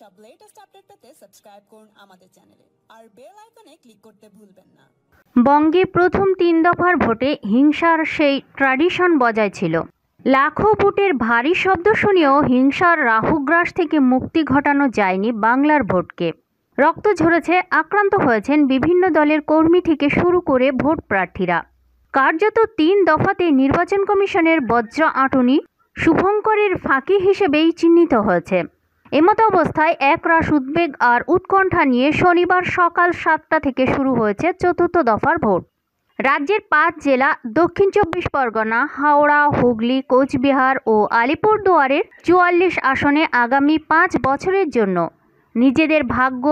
সব latest update পেতে subscribe করুন আমাদের চ্যানেলে আর বেল আইকনে ক্লিক করতে ভুলবেন না। বঙ্গে প্রথম তিন দফার ভোটে হিংসার সেই ট্র্যাডিশন বজায় ছিল। লাখো ভোটের ভারী শব্দ শুনেও হিংসার রাহুগ্রাস থেকে মুক্তি ঘটানো যায়নি বাংলার ভোটকে। রক্ত ঝরেছে, আক্রান্ত হয়েছেন বিভিন্ন দলের কর্মী থেকে শুরু করে ভোট প্রার্থীরা। কার্যত তিন দফাতে নির্বাচন কমিশনের বজ্র আঁটুনি শুভঙ্করের ফাঁকি হিসেবেই চিহ্নিত হয়েছে। এমতো অবস্থায় একরাশ উদ্বেগ আর উৎকণ্ঠা নিয়ে শনিবার সকাল সাতটা থেকে শুরু হয়েছে চতুর্থ দফার ভোট। রাজ্যের পাঁচ জেলা, দক্ষিণ চব্বিশ পরগনা, হাওড়া, হুগলি, কোচবিহার ও আলিপুরদুয়ারের চুয়াল্লিশ আসনে আগামী পাঁচ বছরের জন্য নিজেদের ভাগ্য,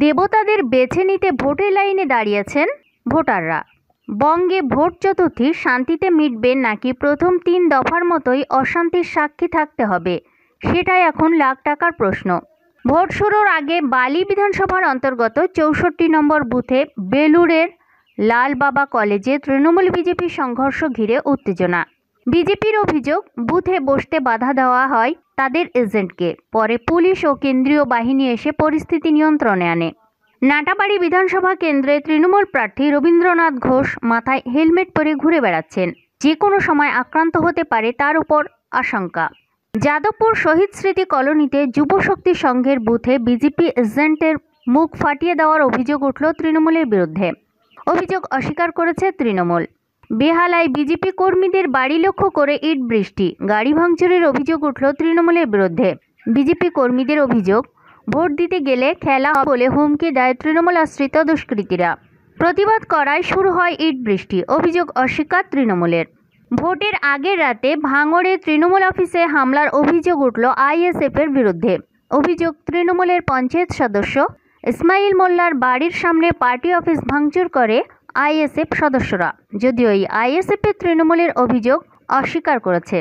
দেবতাদের বেছে নিতে ভোটের লাইনে দাঁড়িয়েছেন ভোটাররা। বঙ্গে ভোট চতুর্থী শান্তিতে মিটবে নাকি প্রথম তিন দফার মতোই অশান্তির সাক্ষী থাকতে হবে? সেটাই এখন লাখ টাকার প্রশ্ন। ভোট শুরুর আগে বালি বিধানসভার অন্তর্গত চৌষট্টি নম্বর বুথে বেলুড়ের লালবাবা কলেজে তৃণমূল বিজেপি সংঘর্ষ ঘিরে উত্তেজনা। বিজেপির অভিযোগ, বুথে বসতে বাধা দেওয়া হয় তাদের এজেন্টকে। পরে পুলিশ ও কেন্দ্রীয় বাহিনী এসে পরিস্থিতি নিয়ন্ত্রণে আনে। নাটাবাড়ি বিধানসভা কেন্দ্রে তৃণমূল প্রার্থী রবীন্দ্রনাথ ঘোষ মাথায় হেলমেট পরে ঘুরে বেড়াচ্ছেন। যে কোনো সময় আক্রান্ত হতে পারে তার উপর আশঙ্কা। যাদবপুর শহীদ স্মৃতি কলোনিতে যুব শক্তি সংঘের বুথে বিজেপি এজেন্টের মুখ ফাটিয়ে দেওয়ার অভিযোগ উঠল তৃণমূলের বিরুদ্ধে। অভিযোগ অস্বীকার করেছে তৃণমূল। বেহালায় বিজেপি কর্মীদের বাড়ি লক্ষ্য করে ইট বৃষ্টি, গাড়ি ভাঙচুরের অভিযোগ উঠল তৃণমূলের বিরুদ্ধে। বিজেপি কর্মীদের অভিযোগ, ভোট দিতে গেলে খেলা বলে হুমকি দেয় তৃণমূল আশ্রিত দুষ্কৃতীরা। প্রতিবাদ করায় শুরু হয় ইট বৃষ্টি, অভিযোগ অস্বীকার তৃণমূলের। ভোটের আগের রাতে ভাঙড়ে তৃণমূল অফিসে হামলার অভিযোগ উঠল আইএসএফের বিরুদ্ধে। অভিযোগ, তৃণমূলের পঞ্চায়েত সদস্য ইসমাইল মোল্লার বাড়ির সামনে পার্টি অফিস ভাঙচুর করে আইএসএফ সদস্যরা। যদিও এই আইএসএফের তৃণমূলের অভিযোগ অস্বীকার করেছে।